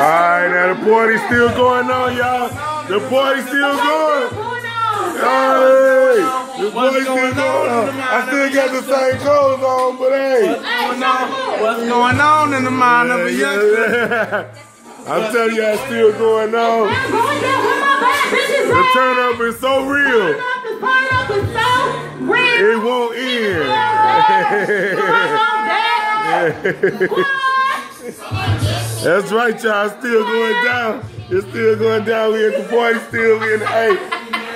right, now the party's still going on, y'all. The party's still going. Hey, the party's still going on. I still got the same clothes on, but hey. What's going on in the mind of a youngster? Yeah. I'm telling you, it's still going on. The turn up is so real. It won't end. That's right, y'all. Still going down. It's still going down. We at the party still. We in the hey.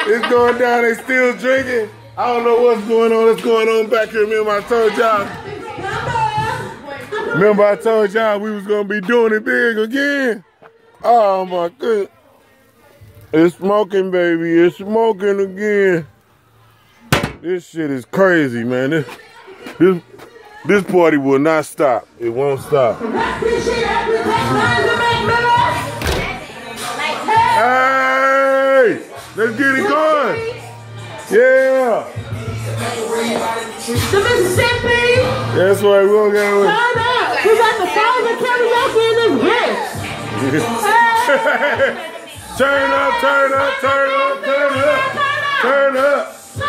It's going down. They still drinking. I don't know what's going on. What's going on back here? Remember I told y'all. Remember I told y'all we was gonna be doing it big again. Oh my goodness. It's smoking, baby. It's smoking again. This shit is crazy, man. This, this this party will not stop. It won't stop. Hey! Let's get it going. Yeah. The Mississippi. That's right. We'll get it. Turn up. We got the songs and karaoke in this bitch. turn up, turn up, turn up, turn up, turn up.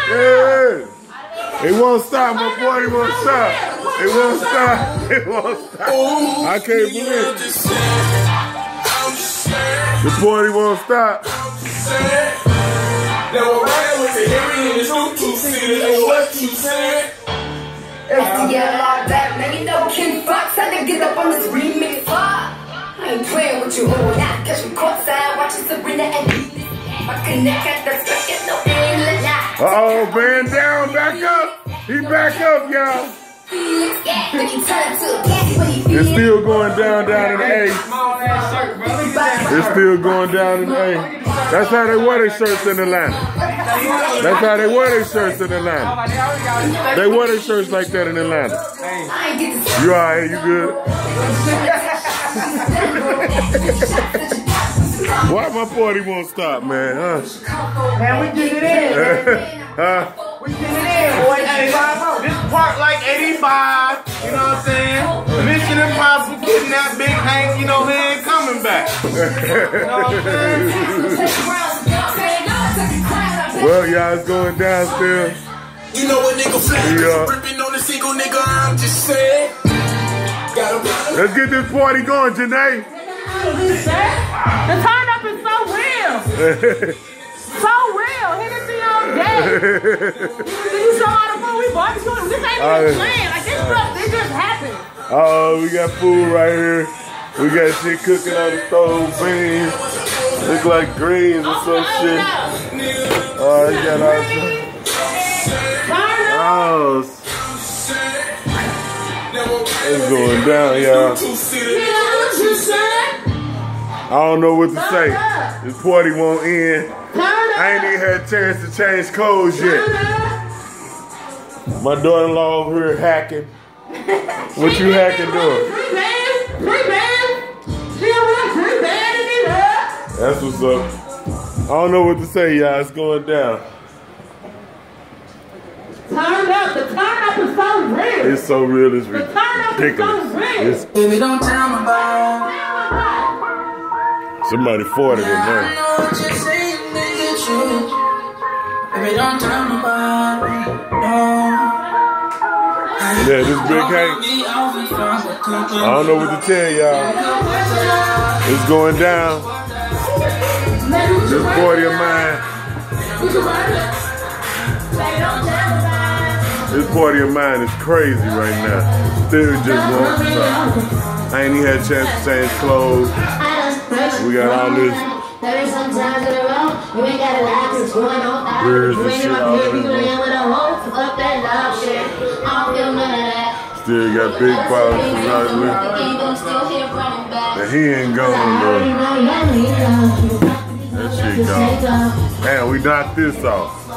Yeah. It won't stop, my boy. It won't stop. It won't stop. It won't stop. I can't believe it. The party won't stop. Now we're with the hearing is who to see it what you said. FTL all that, man, you know Ken Fox had to get up on this remix. Fuck. I ain't playing with you, oh, yeah, catch me court side, watching Sabrina and My connect at the second, no, ain't Uh oh, man down, back up. He back up, y'all. It's still going down down in the A. It's still going down in the A. That's how they wear their shirts in Atlanta. That's how they wear their shirts in Atlanta. They wear their shirts like that in Atlanta. You alright? You good? Why my party won't stop, man? Huh? Man, we get it in. huh? We get it in, boy. 85 This part like 85. You know what I'm saying? Mission Impossible getting that Big Hank. You know, he ain't coming back. you know what I'm saying? Well, y'all, it's going down still. You know what nigga flag yeah. ripping on a single nigga, I'm just saying. Let's get this party going, Janae. The turn up is so real. so real. Hennessy all day. Like this stuff, they just happen. Uh oh, we got food right here. We got shit cooking on the stove, beans. Look like greens or some oh, shit. Oh, you got all some. Oh, it's going down, y'all. I don't know what to say. This party won't end. I ain't even had a chance to change clothes yet. My daughter-in-law over here hacking. What you hacking doing? That's what's up. I don't know what to say, y'all. It's going down. Turn up. The turn up is so real. It's so real. It's ridiculous. The turn up is so real. It's Baby, don't tell me about Somebody fought it in there. Yeah, this big Hank. I don't know what to tell y'all. It's going down. This party of mine. This party of mine is crazy right now. Still just won't. I ain't even had a chance to change clothes. We got all this. Thirty sometimes in a row. You ain't got a lot that's going on. Where's the shit all Still got big problems to ride with. And he ain't going though. That shit gone. Man, we knocked this off.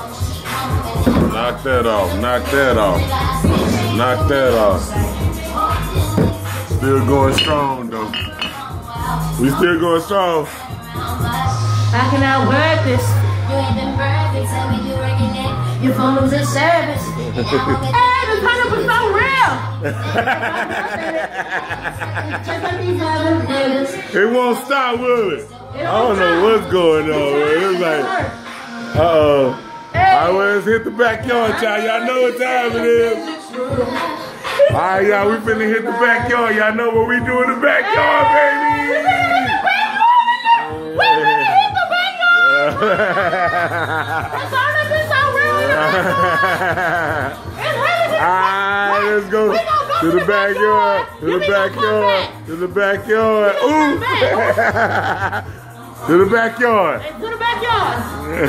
Knock that off. Knock that off. Knock that off. Still going strong though. We still going strong. I cannot work this. You ain't been perfect, tell me you working it. Your phone was a service. hey, the tunnel so real. Just like these other niggas. It won't stop, will it? I don't know what's going on. man. It's like, uh oh. All right, well, let's hit the backyard, y'all. Y'all know what time it is. All right, y'all, we finna hit the backyard. Y'all know what we do in the backyard, to the backyard, to the we gonna come backyard, to the backyard. Ooh, to the backyard. to the backyard.